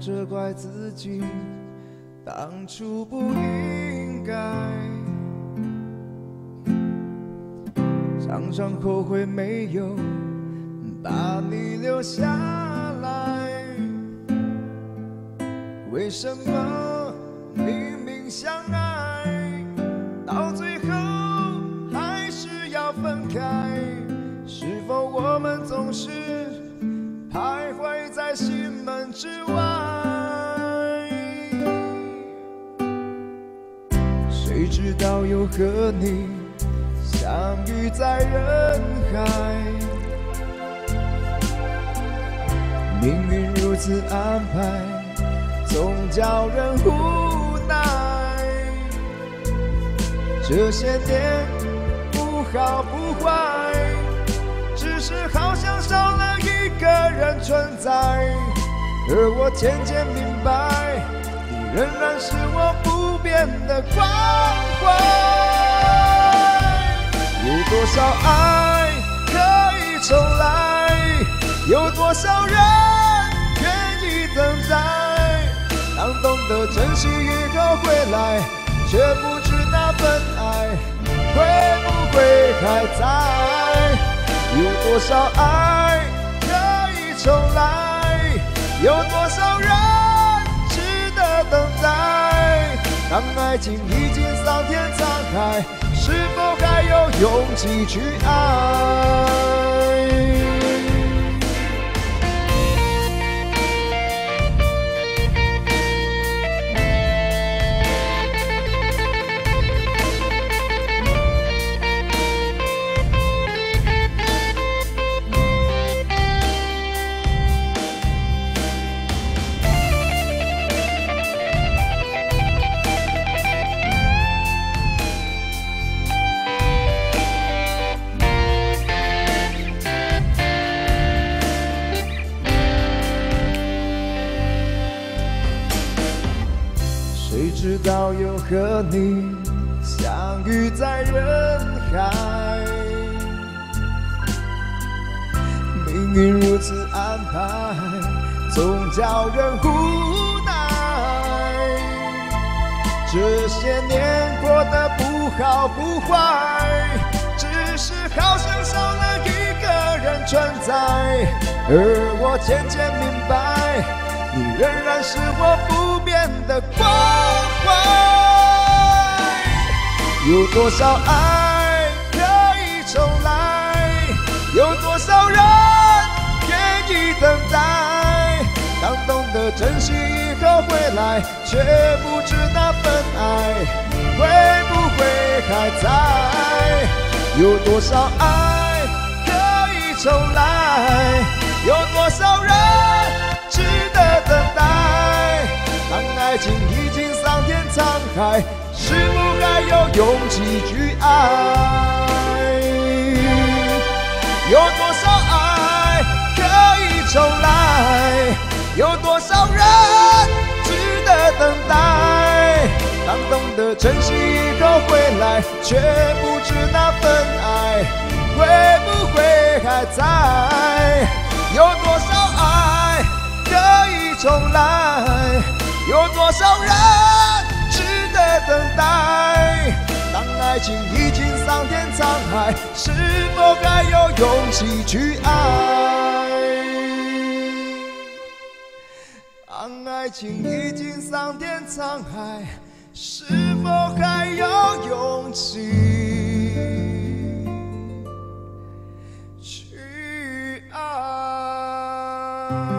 责怪自己当初不应该，常常后悔没有把你留下来。为什么明明相爱，到最后还是要分开？是否我们总是徘徊门之外？谁知道又和你相遇在人海？命运如此安排，总叫人无奈。这些年不好不坏，只是好像少了一个人存在，而我渐渐明白，你仍然是我不变的关怀。有多少爱可以重来？有多少人愿意等待？当懂得珍惜以后回来，却不知那份爱会不会还在？有多少爱可以重来？有多少人值得等待？当爱情已经桑田沧海，是否还有勇气去爱？知道又和你相遇在人海？命运如此安排，总叫人无奈。这些年过得不好不坏，只是好像少了一个人存在，而我渐渐明白。你仍然是我不有多少爱可以重来？有多少人愿意等待？当懂得珍惜以后回来，却不知那份爱会不会还在？有多少爱可以重来？有多少人？值得等待。当爱情已经桑田沧海，是否还有勇气去爱？有多少爱可以重来？有多少人值得等待？当懂得珍惜以后回来，却不知那份爱会不会还在？有多少爱？可以重来，有多少人爱情已经桑田沧海是否还有勇气去爱？当爱情已经桑田沧海是否还有勇气去爱？